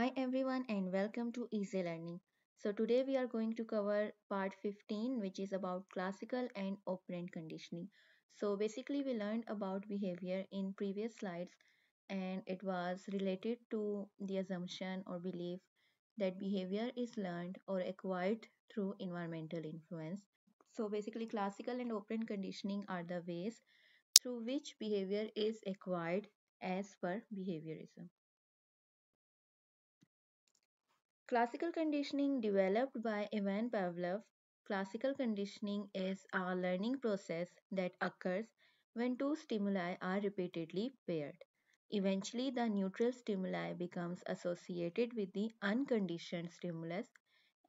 Hi everyone and welcome to Ezay Learning. So today we are going to cover part 15 which is about classical and operant conditioning. So basically we learned about behavior in previous slides and it was related to the assumption or belief that behavior is learned or acquired through environmental influence. So basically classical and operant conditioning are the ways through which behavior is acquired as per behaviorism. Classical conditioning developed by Ivan Pavlov. Classical conditioning is a learning process that occurs when two stimuli are repeatedly paired. Eventually, the neutral stimuli becomes associated with the unconditioned stimulus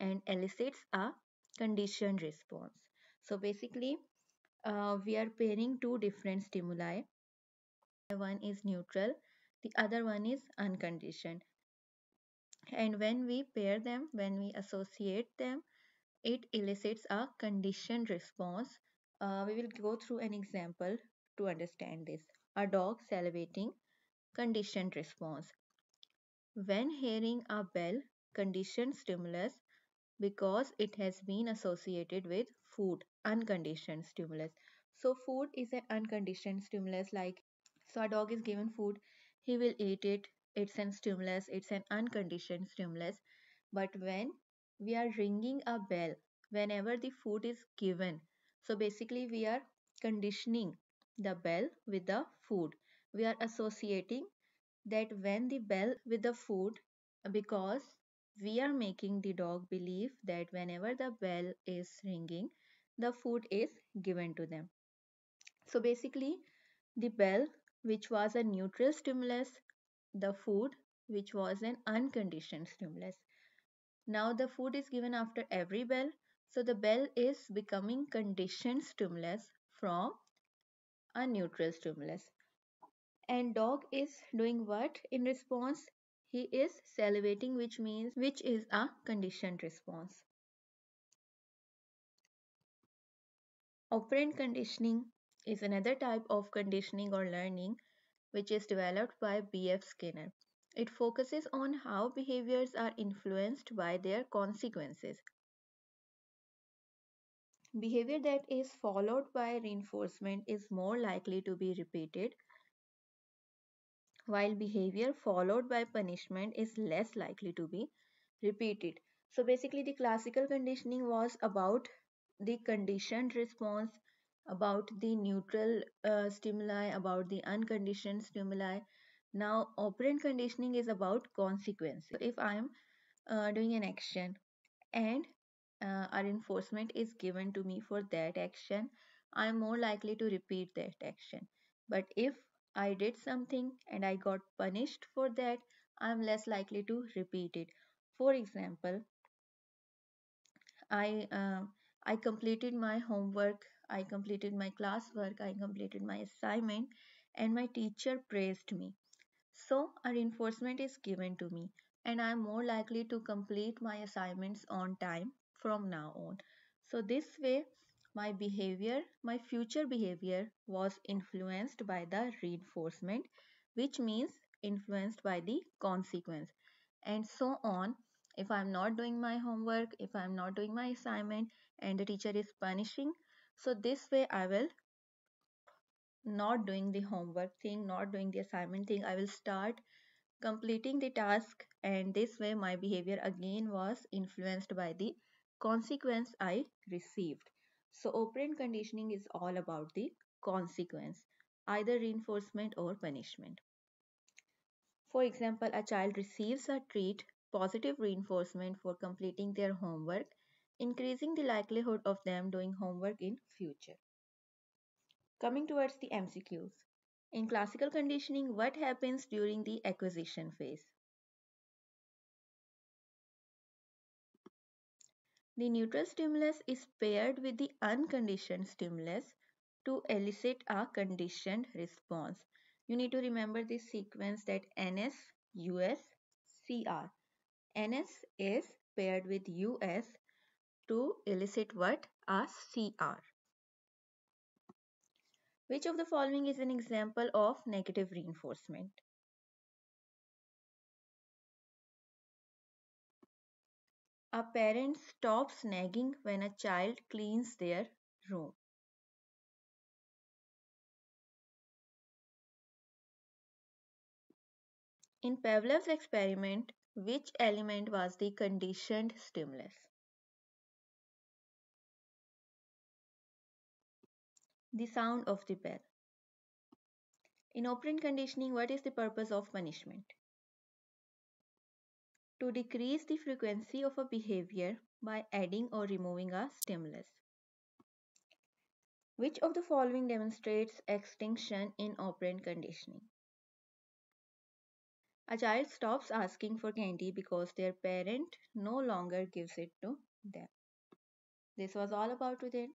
and elicits a conditioned response. So basically, uh, we are pairing two different stimuli. One is neutral, the other one is unconditioned and when we pair them, when we associate them, it elicits a conditioned response. Uh, we will go through an example to understand this. A dog salivating, conditioned response. When hearing a bell, conditioned stimulus because it has been associated with food, unconditioned stimulus. So food is an unconditioned stimulus like so a dog is given food, he will eat it. It's an stimulus, it's an unconditioned stimulus. But when we are ringing a bell, whenever the food is given, so basically we are conditioning the bell with the food. We are associating that when the bell with the food because we are making the dog believe that whenever the bell is ringing, the food is given to them. So basically, the bell which was a neutral stimulus, the food, which was an unconditioned stimulus. Now the food is given after every bell, so the bell is becoming conditioned stimulus from a neutral stimulus. And dog is doing what in response? He is salivating, which means which is a conditioned response. Operant conditioning is another type of conditioning or learning which is developed by B.F. Skinner. It focuses on how behaviors are influenced by their consequences. Behavior that is followed by reinforcement is more likely to be repeated, while behavior followed by punishment is less likely to be repeated. So basically, the classical conditioning was about the conditioned response, about the neutral uh, stimuli, about the unconditioned stimuli, now, operant conditioning is about consequences. If I am uh, doing an action and uh, a reinforcement is given to me for that action, I am more likely to repeat that action. But if I did something and I got punished for that, I am less likely to repeat it. For example, I uh, I completed my homework, I completed my classwork, I completed my assignment, and my teacher praised me. So a reinforcement is given to me and I am more likely to complete my assignments on time from now on. So this way my behavior, my future behavior was influenced by the reinforcement which means influenced by the consequence and so on. If I am not doing my homework, if I am not doing my assignment and the teacher is punishing, so this way I will not doing the homework thing, not doing the assignment thing, I will start completing the task and this way my behavior again was influenced by the consequence I received. So operant conditioning is all about the consequence, either reinforcement or punishment. For example, a child receives a treat, positive reinforcement for completing their homework, increasing the likelihood of them doing homework in future. Coming towards the MCQs. In classical conditioning, what happens during the acquisition phase? The neutral stimulus is paired with the unconditioned stimulus to elicit a conditioned response. You need to remember this sequence that NS, US, CR. NS is paired with US to elicit what? A CR. Which of the following is an example of negative reinforcement? A parent stops nagging when a child cleans their room. In Pavlov's experiment, which element was the conditioned stimulus? The sound of the bell. In operant conditioning, what is the purpose of punishment? To decrease the frequency of a behavior by adding or removing a stimulus. Which of the following demonstrates extinction in operant conditioning? A child stops asking for candy because their parent no longer gives it to them. This was all about today.